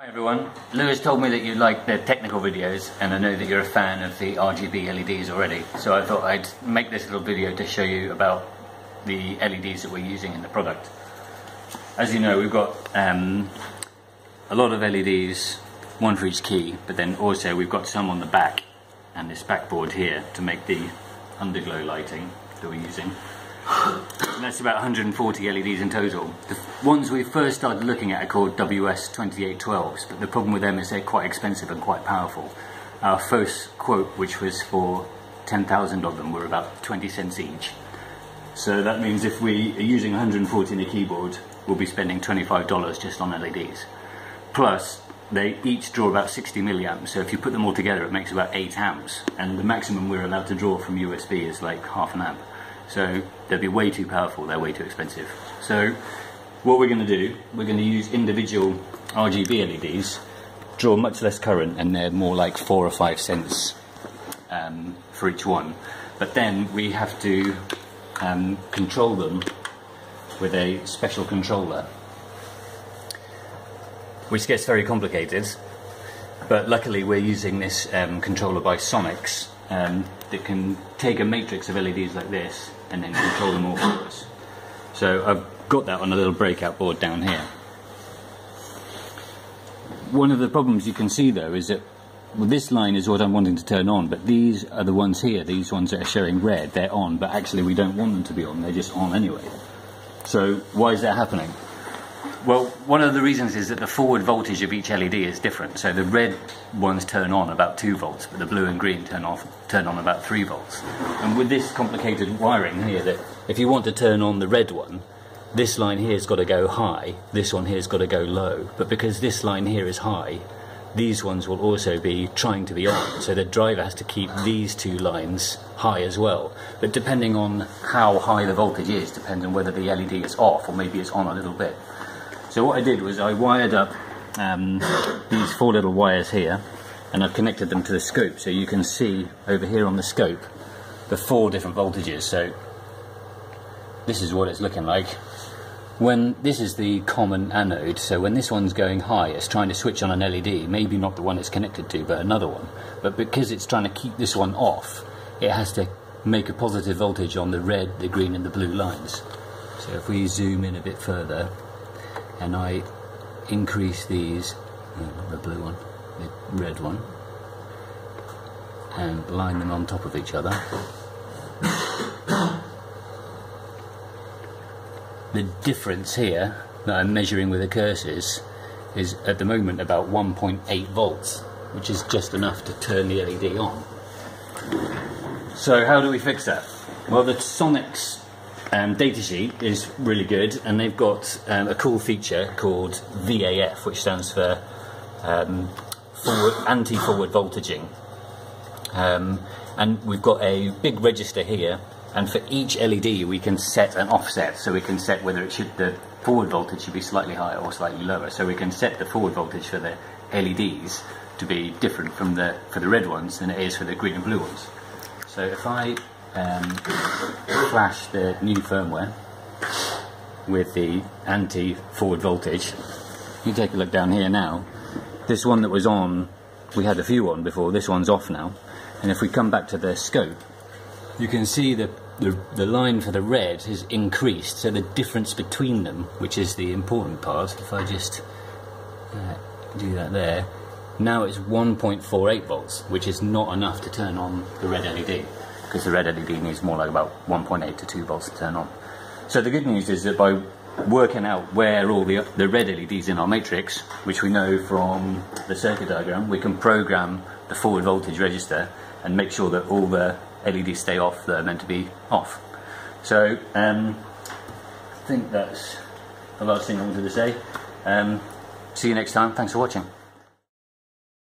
Hi everyone, Lewis told me that you like the technical videos and I know that you're a fan of the RGB LEDs already so I thought I'd make this little video to show you about the LEDs that we're using in the product. As you know we've got um, a lot of LEDs, one for each key, but then also we've got some on the back and this backboard here to make the underglow lighting that we're using. And that's about 140 LEDs in total. The ones we first started looking at are called WS2812s, but the problem with them is they're quite expensive and quite powerful. Our first quote, which was for 10,000 of them, were about 20 cents each. So that means if we are using 140 in a keyboard, we'll be spending $25 just on LEDs. Plus, they each draw about 60 milliamps, so if you put them all together it makes about 8 amps, and the maximum we're allowed to draw from USB is like half an amp. So they'd be way too powerful, they're way too expensive. So what we're going to do, we're going to use individual RGB LEDs, draw much less current, and they're more like 4 or 5 cents um, for each one. But then we have to um, control them with a special controller which gets very complicated. But luckily, we're using this um, controller by Sonix um, that can take a matrix of LEDs like this and then control them all for us. So I've got that on a little breakout board down here. One of the problems you can see though is that well, this line is what I'm wanting to turn on, but these are the ones here, these ones that are showing red, they're on, but actually we don't want them to be on, they're just on anyway. So why is that happening? Well, one of the reasons is that the forward voltage of each LED is different. So the red ones turn on about 2 volts, but the blue and green turn off turn on about 3 volts. And with this complicated wiring here, that if you want to turn on the red one, this line here's got to go high, this one here's got to go low. But because this line here is high, these ones will also be trying to be on. So the driver has to keep these two lines high as well. But depending on how high the voltage is, depends on whether the LED is off or maybe it's on a little bit. So what I did was I wired up um, these four little wires here and I've connected them to the scope so you can see over here on the scope the four different voltages. So this is what it's looking like. When this is the common anode, so when this one's going high, it's trying to switch on an LED, maybe not the one it's connected to, but another one. But because it's trying to keep this one off, it has to make a positive voltage on the red, the green and the blue lines. So if we zoom in a bit further, and I increase these, uh, the blue one, the red one, and line them on top of each other. The difference here that I'm measuring with the cursors is at the moment about 1.8 volts, which is just enough to turn the LED on. So how do we fix that? Well, the Sonix um, datasheet is really good, and they've got um, a cool feature called VAF, which stands for um, forward, anti-forward voltaging. Um, and we've got a big register here, and for each LED we can set an offset, so we can set whether it should the forward voltage should be slightly higher or slightly lower. So we can set the forward voltage for the LEDs to be different from the for the red ones than it is for the green and blue ones. So if I um, flash the new firmware with the anti-forward voltage. You take a look down here now. This one that was on, we had a few on before, this one's off now. And if we come back to the scope, you can see the, the, the line for the red has increased, so the difference between them, which is the important part, if I just uh, do that there, now it's 1.48 volts, which is not enough to turn on the red LED because the red LED needs more like about 1.8 to 2 volts to turn on. So the good news is that by working out where all the, the red LEDs in our matrix, which we know from the circuit diagram, we can program the forward voltage register and make sure that all the LEDs stay off that are meant to be off. So um, I think that's the last thing I wanted to say. Um, see you next time. Thanks for watching.